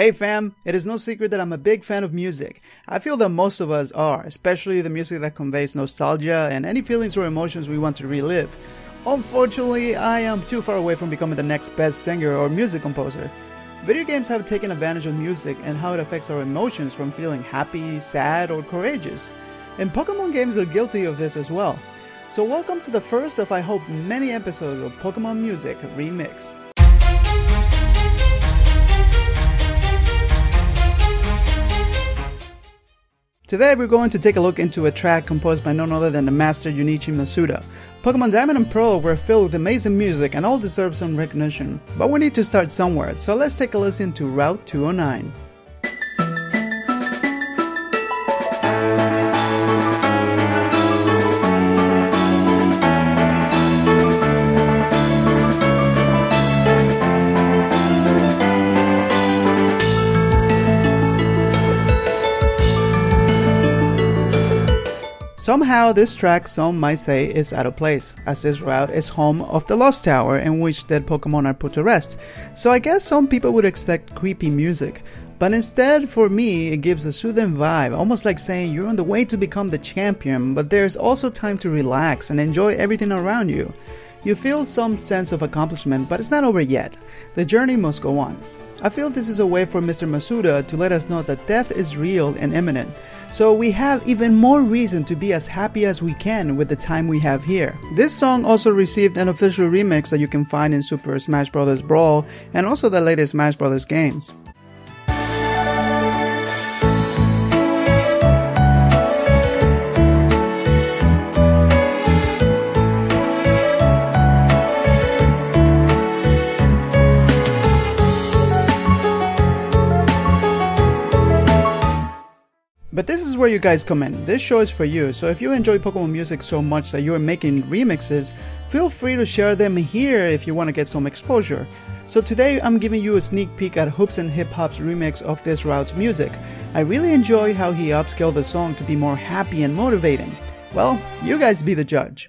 Hey fam, it is no secret that I'm a big fan of music. I feel that most of us are, especially the music that conveys nostalgia and any feelings or emotions we want to relive. Unfortunately, I am too far away from becoming the next best singer or music composer. Video games have taken advantage of music and how it affects our emotions from feeling happy, sad, or courageous. And Pokemon games are guilty of this as well. So welcome to the first of I hope many episodes of Pokemon Music Remixed. Today we're going to take a look into a track composed by none other than the master Junichi Masuda. Pokemon Diamond and Pearl were filled with amazing music and all deserve some recognition, but we need to start somewhere, so let's take a listen to Route 209. Somehow, this track, some might say, is out of place, as this route is home of the Lost Tower in which dead Pokemon are put to rest. So I guess some people would expect creepy music, but instead, for me, it gives a soothing vibe, almost like saying you're on the way to become the champion, but there's also time to relax and enjoy everything around you. You feel some sense of accomplishment, but it's not over yet. The journey must go on. I feel this is a way for Mr. Masuda to let us know that death is real and imminent. So we have even more reason to be as happy as we can with the time we have here. This song also received an official remix that you can find in Super Smash Bros. Brawl and also the latest Smash Bros. games. But this is where you guys come in. This show is for you, so if you enjoy Pokemon music so much that you are making remixes, feel free to share them here if you want to get some exposure. So today I'm giving you a sneak peek at Hoops and Hip Hop's remix of this route's music. I really enjoy how he upscaled the song to be more happy and motivating. Well, you guys be the judge.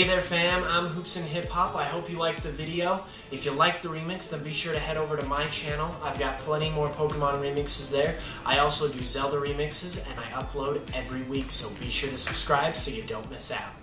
Hey there fam, I'm Hoops and Hip Hop. I hope you liked the video. If you liked the remix, then be sure to head over to my channel. I've got plenty more Pokemon remixes there. I also do Zelda remixes and I upload every week, so be sure to subscribe so you don't miss out.